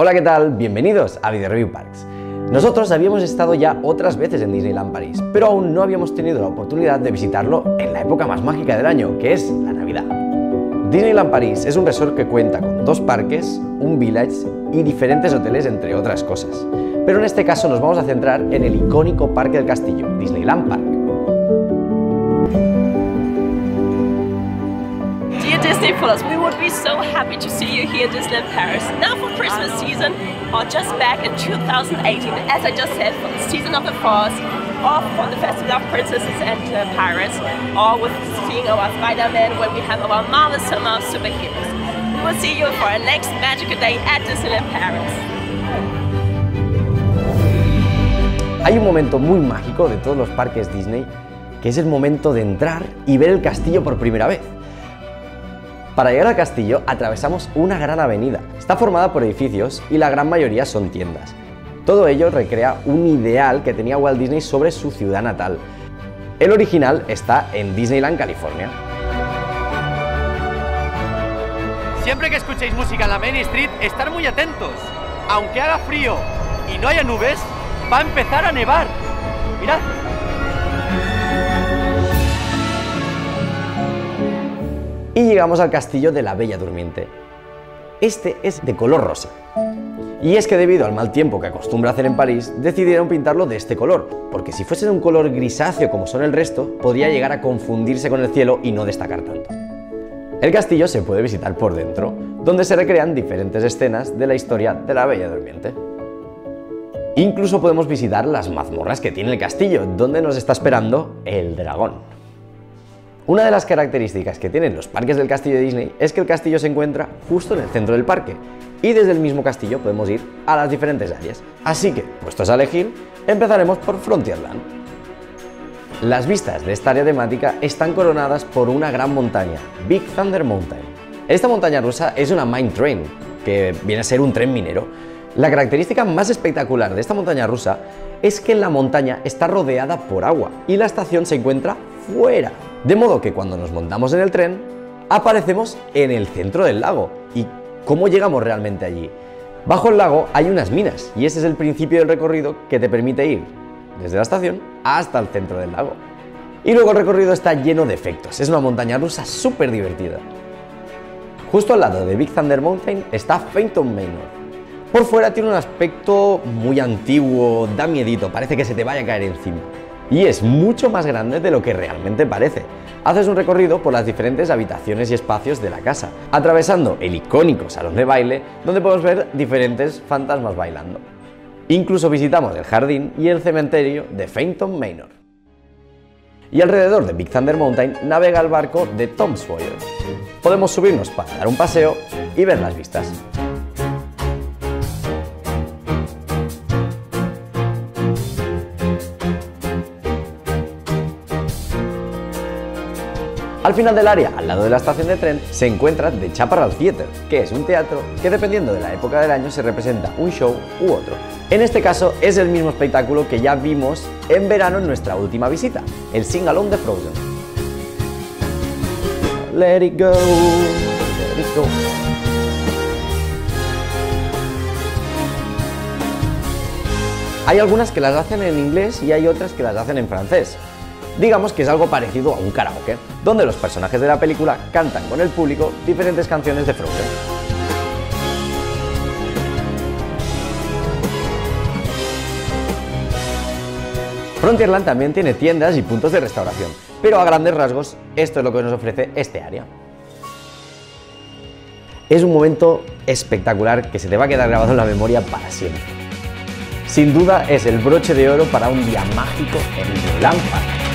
Hola, ¿qué tal? Bienvenidos a Video Review Parks. Nosotros habíamos estado ya otras veces en Disneyland París, pero aún no habíamos tenido la oportunidad de visitarlo en la época más mágica del año, que es la Navidad. Disneyland París es un resort que cuenta con dos parques, un village y diferentes hoteles, entre otras cosas. Pero en este caso nos vamos a centrar en el icónico Parque del Castillo, Disneyland Park. We would be so happy to see you here at Disneyland Paris. Now for Christmas season, or just back in 2018, as I just said, for the season of the Force, or for the Festival of Princesses and uh, Pirates, or with seeing our Spider-Man when we have our Marvel Summer of Superheroes. We will see you for our next magical day at Disneyland Paris. Hay un momento muy mágico de todos los parques Disney, que es el momento de entrar y ver el castillo por primera vez. Para llegar al castillo atravesamos una gran avenida. Está formada por edificios y la gran mayoría son tiendas. Todo ello recrea un ideal que tenía Walt Disney sobre su ciudad natal. El original está en Disneyland, California. Siempre que escuchéis música en la Main Street, estar muy atentos. Aunque haga frío y no haya nubes, va a empezar a nevar. Mirad. Y llegamos al castillo de la Bella Durmiente. Este es de color rosa. Y es que debido al mal tiempo que acostumbra hacer en París, decidieron pintarlo de este color, porque si fuese de un color grisáceo como son el resto, podría llegar a confundirse con el cielo y no destacar tanto. El castillo se puede visitar por dentro, donde se recrean diferentes escenas de la historia de la Bella Durmiente. Incluso podemos visitar las mazmorras que tiene el castillo, donde nos está esperando el dragón. Una de las características que tienen los parques del castillo de Disney es que el castillo se encuentra justo en el centro del parque y desde el mismo castillo podemos ir a las diferentes áreas. Así que, puestos a elegir, empezaremos por Frontierland. Las vistas de esta área temática están coronadas por una gran montaña, Big Thunder Mountain. Esta montaña rusa es una mine train, que viene a ser un tren minero. La característica más espectacular de esta montaña rusa es que la montaña está rodeada por agua y la estación se encuentra fuera. De modo que cuando nos montamos en el tren, aparecemos en el centro del lago. ¿Y cómo llegamos realmente allí? Bajo el lago hay unas minas y ese es el principio del recorrido que te permite ir desde la estación hasta el centro del lago. Y luego el recorrido está lleno de efectos, es una montaña rusa súper divertida. Justo al lado de Big Thunder Mountain está Phantom Manor. Por fuera tiene un aspecto muy antiguo, da miedito, parece que se te vaya a caer encima y es mucho más grande de lo que realmente parece. Haces un recorrido por las diferentes habitaciones y espacios de la casa, atravesando el icónico salón de baile donde podemos ver diferentes fantasmas bailando. Incluso visitamos el jardín y el cementerio de Phantom Manor. Y alrededor de Big Thunder Mountain navega el barco de Tom Sawyer. Podemos subirnos para dar un paseo y ver las vistas. Al final del área, al lado de la estación de tren, se encuentra The Chaparral Theatre, que es un teatro que dependiendo de la época del año se representa un show u otro. En este caso es el mismo espectáculo que ya vimos en verano en nuestra última visita, el Sing Along de Frozen. Let it go, let it go. Hay algunas que las hacen en inglés y hay otras que las hacen en francés. Digamos que es algo parecido a un karaoke, donde los personajes de la película cantan con el público diferentes canciones de Frozen. Frontierland también tiene tiendas y puntos de restauración, pero a grandes rasgos esto es lo que nos ofrece este área. Es un momento espectacular que se te va a quedar grabado en la memoria para siempre. Sin duda es el broche de oro para un día mágico en Disneyland Park.